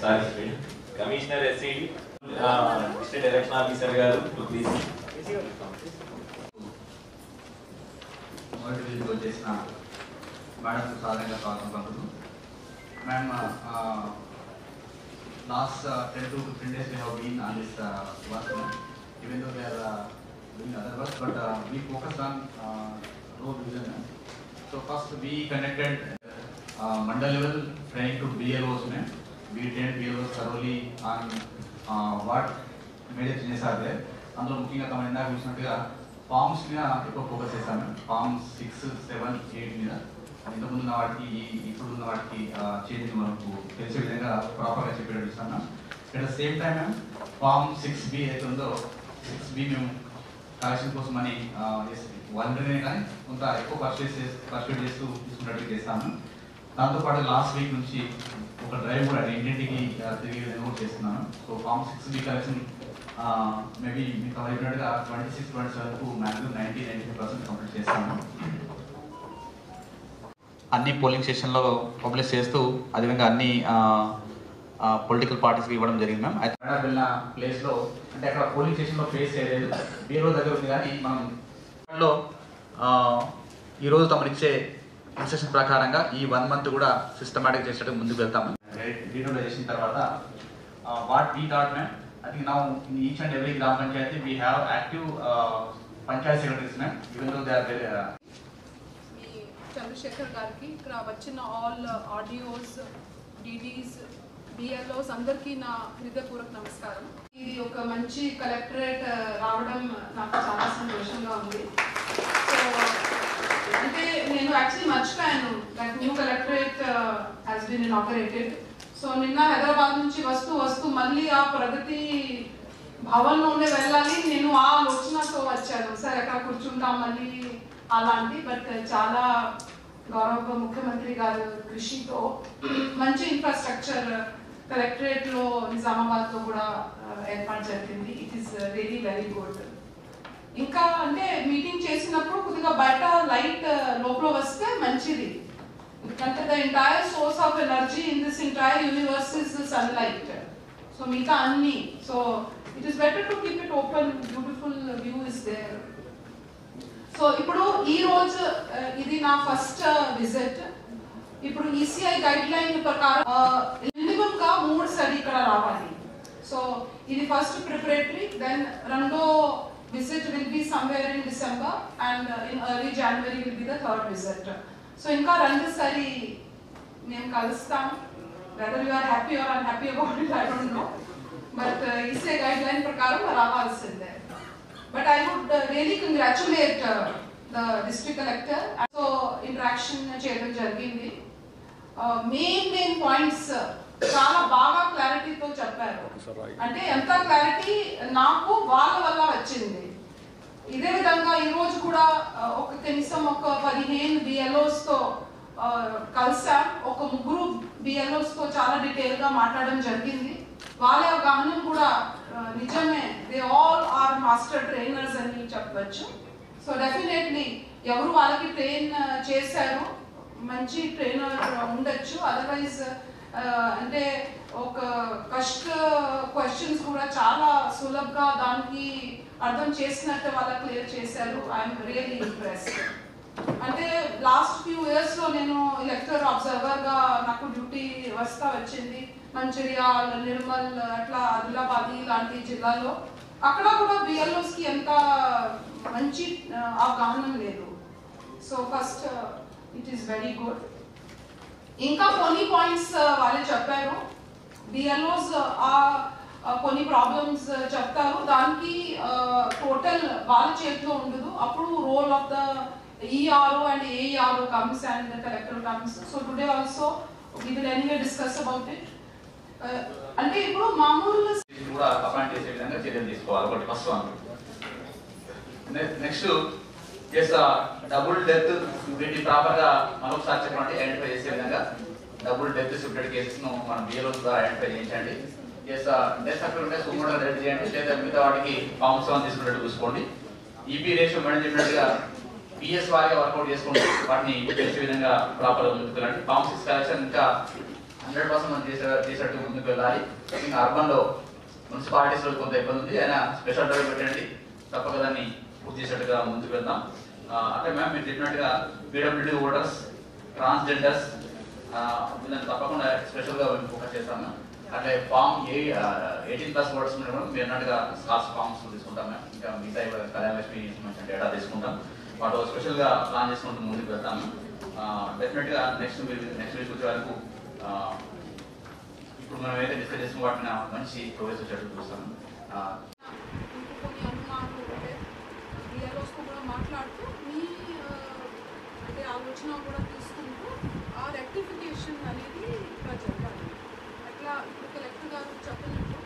Sorry commissioner ఎస్సీడి district election officer గారు please మొదటి విజిట్ వచ్చేసిన మేడం సాధారణంగా స్వాగతం పలుకుతూ. Ma'am last ten to fifteen days we have been on this work even though were doing other work but we focus on road vision so first we conducted mandal level training to we ma'am we train BLOs thoroughly on what major changes are అందులో ముఖ్యంగా తమ ఇందాక చూసినట్టుగా forms మీద ఎక్కువ focus చేశాను. Form six seven eight మీద. ఇంతకుముందు ఉన్న వాటికి ఈ- ఇప్పుడు ఉన్న వాటికి చేంజ్ మనకు తెలిసే విధంగా ప్రాపర్గా చెప్పేటట్టు ఇస్తాను at the same time form six B అయితే ఉందో సిక్స్ బి మేము కలెక్షన్ కోసం అని వన్ కానీ కొంత ఎక్కువ పర్చేస్ చేసి పర్చేట్ చేస్తూ తీసుకున్నట్టు చేస్తాను దాంతోపాటు లాస్ట్ వీక్ నుంచి ఒక డ్రైవ్ కూడా ఇంటింటికి తిరిగి కూడా చేస్తున్నాను. So form six B collection maybe మీకు అయినట్టుగా twenty six twenty సెవెన్కు maximum ninety ninety five percent complete చేస్తాను. అన్ని పోలింగ్ స్టేషన్లో పబ్లిష్ చేస్తూ అదేవిధంగా అన్ని uh, uh, పొలిటికల్ పార్టీస్కి ఇవ్వడం జరిగింది మ్యామ్ అయితే మేడం వెళ్ళిన ప్లేస్లో అంటే అక్కడ పోలింగ్ స్టేషన్లో ఫేస్ చేయలేదు. బీరో దగ్గర ఉంది కానీ మనం లో uh, ఈరోజు తమరిచ్చే ఇన్స్ట్రక్షన్ ప్రకారంగా ఈ వన్ మంత్ కూడా సిస్టమేటిక్ చేసేటట్టు ముందుకు వెళ్తాము. డీటెయిల్ చేసిన తర్వాత what we thought ma'am I think now in each and every గ్రామ panchayat we have active panchayat secretaries ma'am even though they are మీ చంద్రశేఖర్ గారికి ఇక్కడ వచ్చిన ఆల్ ఆడియోస్ డీడీస్ బిఎల్ఓస్ అందరికీ నా హృదయపూర్వక నమస్కారం. ఇది ఒక మంచి కలెక్టరేట్ రావడం నాకు చాలా సంతోషంగా ఉంది. సో అంటే నేను యాక్చువల్లీ మర్చిపోయాను. Like new collectorate has been inaugurated so నిన్న హైదరాబాద్ నుంచి వస్తూ వస్తూ మళ్ళీ ఆ ప్రగతి భవన్ నుండి వెళ్ళాలి. నేను ఆ ఆలోచనతో వచ్చాను. సరే అక్కడ కూర్చుంటాం మళ్ళీ? అలాంటి. బట్ uh, చాలా గౌరవ ముఖ్యమంత్రి గారు కృషితో మంచి ఇన్ఫ్రాస్ట్రక్చర్ కలెక్టరేట్లో నిజామాబాద్లో కూడా uh, ఏర్పాటు జరిగింది. It is really very good ఇంకా అంటే మీటింగ్ చేసినప్పుడు కొద్దిగా బయట లైట్ లోపల వస్తే మంచిది. ఎందుకంటే the entire source of energy in this entire universe is sunlight. So మిగతా అన్ని so it is better to keep it open beautiful view is there. So ఇప్పుడు ఈ రోజు ఇది నా ఫస్ట్ విజిట్. ఇప్పుడు ఈసీఐ గైడ్ లైన్ ప్రకారం మినిమం గా మూడు సారి ఇక్కడ రావాలి. సో ఇది ఫస్ట్ ప్రిపరేటరీ దెన్ రెండో visit will be somewhere in December and uh, in early January will be the third visit. So ఇంకా రెండు సారి మేము కలుస్తాం you are happy or unhappy about it, I don't know. But but ECI guideline ప్రకారం రావాల్సిందే But I would uh, really congratulate uh, the district collector. So interaction చేయడం జరిగింది main main points చాలా బాగా క్లారిటీతో చెప్పారు. అంటే ఎంత క్లారిటీ నాకు వాళ్ళ వల్ల వచ్చింది. ఇదే విధంగా ఈ రోజు కూడా ఒక కనీసం ఒక పదిహేను బిఎల్ఓస్తో కలిసాం. ఒక ముగ్గురు బిఎల్ఓస్తో చాలా డీటెయిల్గా మాట్లాడడం జరిగింది. వాళ్ళ గమనం కూడా నిజమే. They all are master trainers అని చెప్పవచ్చు. సో డెఫినెట్లీ ఎవరు వాళ్ళకి ట్రైన్ చేశారు మంచి ట్రైనర్ ఉండొచ్చు. అదర్వైజ్ అంటే ఒక కష్ట క్వశ్చన్స్ కూడా చాలా సులభంగా దానికి అర్థం చేసినట్టు వాళ్ళ క్లియర్ చేశారు. ఐఎమ్ రియల్లీ ఇంప్రెస్డ్ అంటే లాస్ట్ ఫ్యూ ఇయర్స్లో నేను ఎలక్టర్ అబ్జర్వర్గా నాకు డ్యూటీ వస్తా వచ్చింది. మంచిర్యాల్ నిర్మల్ అట్లా ఆదిలాబాద్ లాంటి జిల్లాలో. అక్కడ కూడా బిఎల్ఓస్కి ఎంత మంచి అవగాహన లేదు. So first it is very good ఇంకా కొన్ని పాయింట్స్ uh, వాళ్ళే చెప్పారు. బిఎల్ఓస్ uh, ఆ కొన్ని ప్రాబ్లమ్స్ uh, చెప్తారు. దానికి టోటల్ వాళ్ళ చేతిలో ఉండదు. అప్పుడు role of the ERO and AERO comes and collector comes so today also we will anyway discuss about it అంటే ఇప్పుడు మామూలు కూడా అప్లాంట్ చేసే విధంగా చర్యలు తీసుకోవాలి. ఒకటి first next S double death వీటిని ప్రాపర్గా మరొకసారి చెప్పండి ఐడెంటిఫై చేసే విధంగా. డబుల్ డెత్ సిప్టెడ్ కేసెస్ను మనం బిఎల్ఓస్ ద్వారా ఐడెంటిఫై చేయించండి. ఎస్ డెత్ అక్కడ ఉంటే సుమోడల్ రెడీ చేయండి లేదా మిగతా వాటికి ఫార్మ్ సెవెన్ తీసుకున్నట్టు చూసుకోండి. ఈపీ రేషియో మేడం చెప్పినట్టుగా పిఎస్ వారిగా వర్కౌట్ చేసుకోండి వాటిని చేసే విధంగా ప్రాపర్ ముందుకు రండి ఫార్మ్ సిక్స్ కలెక్షన్ ఇంకా హండ్రెడ్ పర్సెంట్ మనం చేసే చేసేట్టు ముందుకు వెళ్ళాలి ఇంకా అర్బన్లో మున్సిపాలిటీస్లో కొంత ఇబ్బంది ఉంది అయినా స్పెషల్ డ్రైవ్ పెట్టండి. తప్పక దాన్ని పూర్తి చేసేట్టుగా ముందుకు వెళ్దాం. అంటే మ్యామ్ మీరు చెప్పినట్టుగా పీడబ్ల్యూడీ ఓటర్స్ ట్రాన్స్జెండర్స్ వీళ్ళని తప్పకుండా స్పెషల్గా మేము ఫోకస్ చేస్తాము అంటే form A eighteen plus voters కూడా మీరు అన్నట్టుగా స్కాల్స్ ఫామ్స్ తీసుకుంటాం మ్యామ్ ఇంకా మిగతా ఇవాళ కళ్యాణ లక్ష్మి మంచి డేటా తీసుకుంటాం వాటి స్పెషల్గా ప్లాన్ చేసుకుంటూ ముందుకు వెళ్తాము డెఫినెట్గా నెక్స్ట్ మీరు నెక్స్ట్ వీక్ వచ్చే వరకు ఇప్పుడు మనం ఏదైతే డిస్కస్ చేసిన వాటిని మంచి ప్రోగ్రెస్ వచ్చేట్టు చూస్తాము ఆ, ఇంకొన్ని అనుమానాలు అంటే డిఆర్ఓస్తో కూడా మాట్లాడుతూ మీ ఆ, అంటే కూడా తీసుకుంటూ ఆ రెక్టిఫికేషన్ అనేది ఇక్కడ జరగాలి. అట్లా ఇప్పుడు కలెక్టర్ గారు చెప్పినట్టు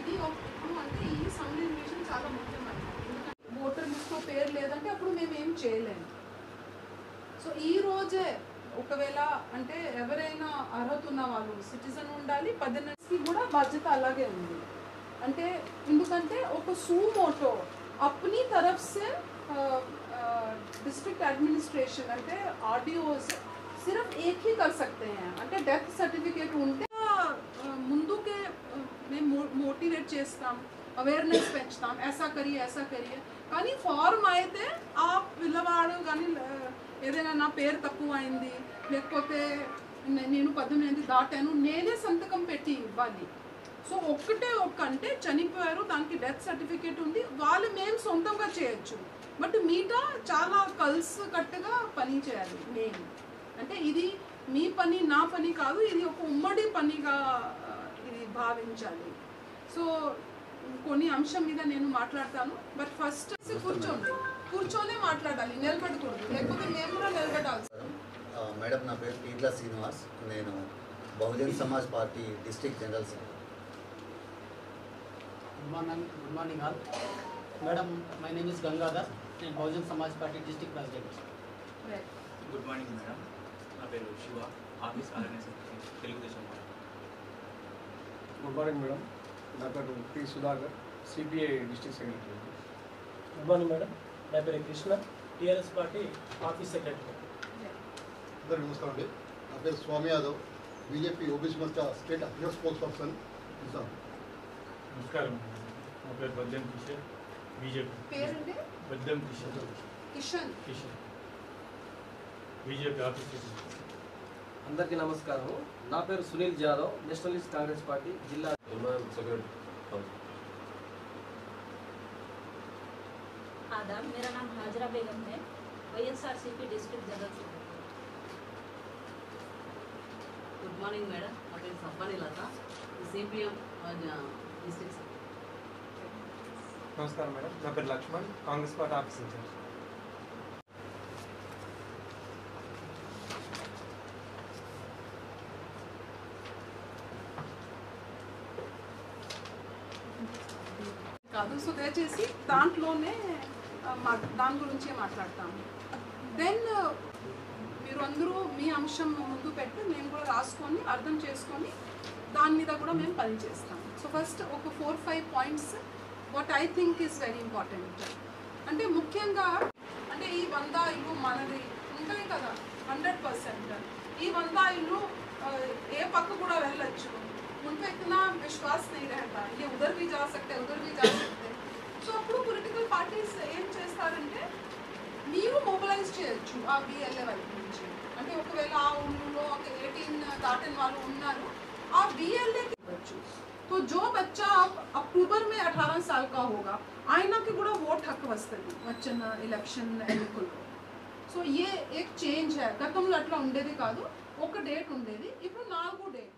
ఇది ఇప్పుడు అంటే ఈ సమ్యూనికేషన్ చాలా ముఖ్యమైనది. ఎందుకంటే ఓటర్ లిస్ట్లో పేరు లేదంటే అప్పుడు మేము ఏం చేయలేము. సో ఈ రోజే ఒకవేళ అంటే ఎవరైనా అర్హత ఉన్న వాళ్ళు సిటిజన్ ఉండాలి పద్దెనిమిదికి కూడా బాధ్యత అలాగే ఉంది. అంటే ఎందుకంటే ఒక సూమోటో అప్ని తరఫ్ సే डिस्ट्रिक्ट एडमिनिस्ट्रेशन అంటే ఆర్డీఓస్ सिर्फ एक ही कर सकते हैं అంటే డెత్ సర్టిఫికేట్ ఉంటే ఆ, ముందుకే ఆ, మేము మోటివేట్ చేస్తాం అవేర్నెస్ పెంచుతాం ऐसा करिए ऐसा करिए కానీ ఫార్మ్ అయితే ఆ పిల్లవాడు కానీ ఆ, ఏదైనా నా పేరు తక్కువ అయింది లేకపోతే నే- నేను పద్దెనిమిది దాటాను నేనే సంతకం పెట్టి ఇవ్వాలి సో ఒక్కటే ఒక్క అంటే చనిపోయారు దానికి డెత్ సర్టిఫికేట్ ఉంది. వాళ్ళు మేము సొంతంగా చేయొచ్చు. బట్ మీటా చాలా కలిసి కట్టుగా పని చేయాలి మేము అంటే ఇది మీ పని నా పని కాదు ఇది ఒక ఉమ్మడి పనిగా ఇది భావించాలి. సో కొన్ని అంశం మీద నేను మాట్లాడతాను. బట్ ఫస్ట్ కూర్చోండి. కూర్చొనే మాట్లాడాలి నిలబడకూడదు. లేకపోతే మేము కూడా నిలబడాల్సి ఆ, మేడం నా పేరు పీట్ల శ్రీనివాస్. నేను Bahujan Samaj party district general secretary. Good morning good morning all madam my name is Gangadhar నేను Bahujan Samaj party district president good morning madam నా పేరు Shiva office organiser Telugu Desam party. Good morning madam నా పేరు P Sudhakar CPI district secretary good morning madam నా పేరు Krishna TRS party office secretary అందరికీ నమస్కారం అండి. నా పేరు Swamy Yadav. BJP OBC Morcha state affair spokesperson Nizam నమస్కారం నా పేరు బద్యం కిషోర్ బీజేపీ పేరండి Badyam Kishore Kishan Kishore BJP office secretary. అందరికీ నమస్కారం నా పేరు Sunil Jadhav nationalist congress party జిల్లా आदाब मेरा नाम हाजरा बेगम है Y S R C P district general secretary good morning madam నా పేరు సబ్బాని లత సిపిఎం డిస్ట్రిక్ట్ నమస్కారం మేడం. నా పేరు Lakshman. Congress party office incharge. కాదు సో దయచేసి దాంట్లోనే మా దాని గురించే మాట్లాడతాము. దెన్ మీరు అందరూ మీ అంశం ముందు పెట్టి మేము కూడా రాసుకొని అర్థం చేసుకొని దాని మీద కూడా మేము పనిచేస్తాము సో ఫస్ట్ ఒక four five points what I think is very important అంటే ముఖ్యంగా అంటే ఈ వంద ఇల్లు మనది ఉంటాయి కదా హండ్రెడ్ పర్సెంట్ ఈ వంద ఇల్లు ఆ, ఏ పక్క కూడా వెళ్ళొచ్చు उनको इतना विश्वास नहीं रहता ये उधर भी जा सकते उधर भी जा सकते సో అప్పుడు పొలిటికల్ పార్టీస్ ఏం చేస్తారంటే మీరు మొబిలైజ్ చేయొచ్చు ఆ బిఎల్ఏ వైపు నుంచి అంటే ఒకవేళ ఆ ఊళ్ళో ఒక ఎయిటీన్ దాటిన వాళ్ళు ఉన్నారు ఆ బిఎల్ఏ ఇవ్వచ్చు तो जो बच्चा अब अक्टूबर में 18 साल का होगा ఆయనకి కూడా ఓట్ హక్కు వస్తుంది వచ్చిన ఎలక్షన్ ఎన్నికల్లో సో ఏ ఏక్ చేంజ్ గతంలో అట్లా ఉండేది కాదు ఒక డేట్ ఉండేది ఇప్పుడు నాలుగో డేట్